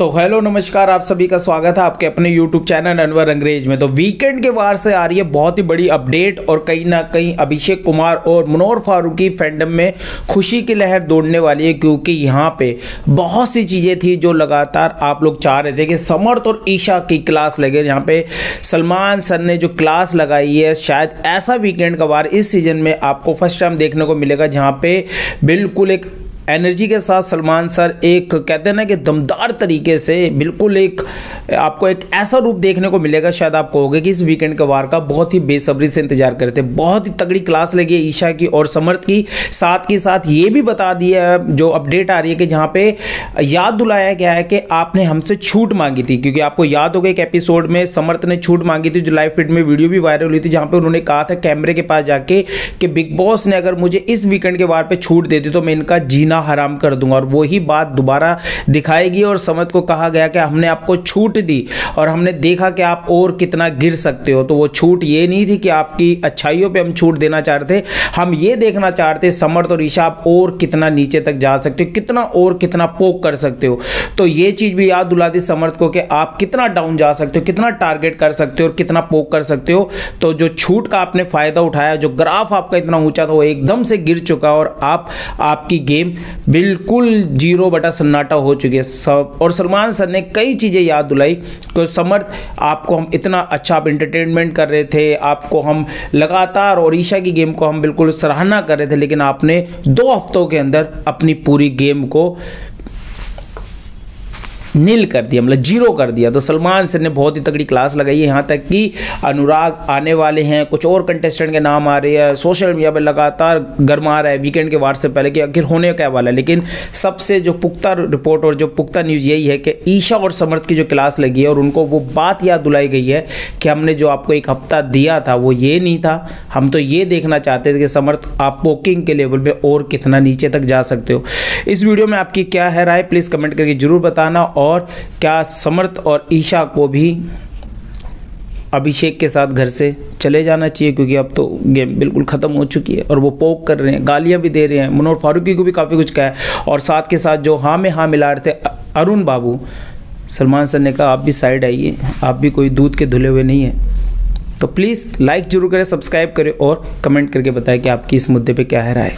तो हेलो, नमस्कार, आप सभी का स्वागत है आपके अपने यूट्यूब चैनल अनवर अंग्रेज़ में। तो वीकेंड के वार से आ रही है बहुत ही बड़ी अपडेट और कहीं ना कहीं अभिषेक कुमार और मनोहर फारूकी फैंडम में खुशी की लहर दौड़ने वाली है, क्योंकि यहाँ पे बहुत सी चीज़ें थी जो लगातार आप लोग चाह रहे थे कि समर्थ और ईशा की क्लास लगे। यहाँ पे सलमान सर ने जो क्लास लगाई है, शायद ऐसा वीकेंड का वार इस सीज़न में आपको फ़र्स्ट टाइम देखने को मिलेगा, जहाँ पे बिल्कुल एक एनर्जी के साथ सलमान सर एक, कहते हैं ना कि दमदार तरीके से बिल्कुल एक, आपको एक ऐसा रूप देखने को मिलेगा, शायद आप कहोगे कि इस वीकेंड के वार का बहुत ही बेसब्री से इंतज़ार करते हैं। बहुत ही तगड़ी क्लास लगी है ईशा की और समर्थ की। साथ के साथ ये भी बता दिया है, जो अपडेट आ रही है कि जहाँ पे याद दिलाया गया है कि आपने हमसे छूट मांगी थी, क्योंकि आपको याद होगा एक एपिसोड में समर्थ ने छूट मांगी थी, जो लाइव फ़ीड में वीडियो भी वायरल हुई थी, जहाँ पर उन्होंने कहा था कैमरे के पास जाके कि बिग बॉस ने अगर मुझे इस वीकेंड के वार पे छूट दे दी तो मैं इनका जीना हराम कर दूँगा। और वही बात दोबारा दिखाएगी और समझ को कहा गया कि हमने आपको छूट दी और हमने देखा कि आप और कितना गिर सकते हो। तो वो छूट ये नहीं थी कि आपकी अच्छाइयों पे हम छूट देना चाहते हम ये देखना चाहते समर्थ और ईशा, आप और कितना नीचे तक जा सकते हो, कितना और कितना पोक कर सकते हो। तो ये चीज़ भी याद दिलाती समर्थ को कि आप कितना डाउन जा सकते हो, कितना टारगेट कर सकते हो और कितना पोक कर सकते हो। तो जो छूट का आपने फ़ायदा उठाया, जो ग्राफ आपका इतना ऊँचा था, वो एकदम से गिर चुका और आप, आपकी गेम बिल्कुल ज़ीरो बटा सन्नाटा हो चुके सब। और सलमान सर ने कई चीज़ें याद दिलाई कि समर्थ, आपको हम इतना अच्छा आप इंटरटेनमेंट कर रहे थे, आपको हम लगातार ईशा की गेम को हम बिल्कुल सराहना कर रहे थे, लेकिन आपने दो हफ्तों के अंदर अपनी पूरी गेम को नील कर दिया मतलब ज़ीरो कर दिया। तो सलमान सर ने बहुत ही तगड़ी क्लास लगाई है यहाँ तक कि अनुराग आने वाले हैं, कुछ और कंटेस्टेंट के नाम आ रहे हैं। सोशल मीडिया पर लगातार गर्मा रहा है वीकेंड के वार से पहले कि आखिर होने क्या वाला है। लेकिन सबसे जो पुख्ता रिपोर्ट और जो पुख्ता न्यूज़ यही है कि ईशा और समर्थ की जो क्लास लगी है और उनको वो बात याद दिलाई गई है कि हमने जो आपको एक हफ़्ता दिया था, वो ये नहीं था। हम तो ये देखना चाहते थे कि समर्थ, आप पोकिंग के लेवल में और कितना नीचे तक जा सकते हो। इस वीडियो में आपकी क्या है राय प्लीज़ कमेंट करके ज़रूर बताना और क्या समर्थ और ईशा को भी अभिषेक के साथ घर से चले जाना चाहिए? क्योंकि अब तो गेम बिल्कुल ख़त्म हो चुकी है और वो पोक कर रहे हैं, गालियाँ भी दे रहे हैं। मनोहर फारूकी को भी काफ़ी कुछ कहा है। और साथ के साथ जो हाँ में हाँ मिला रहे थे, अरुण बाबू, सलमान सर ने कहा, आप भी साइड आइए, आप भी कोई दूध के धुले हुए नहीं हैं। तो प्लीज़ लाइक ज़रूर करें सब्सक्राइब करें और कमेंट करके बताएँ कि आपकी इस मुद्दे पे क्या है राय।